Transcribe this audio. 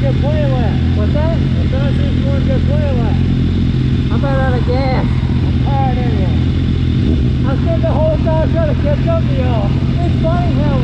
good play left. What's that? I said I see one good play left. I'm about out of gas. I'm tired anyway. I spent the whole time trying to catch up to y'all. It's funny how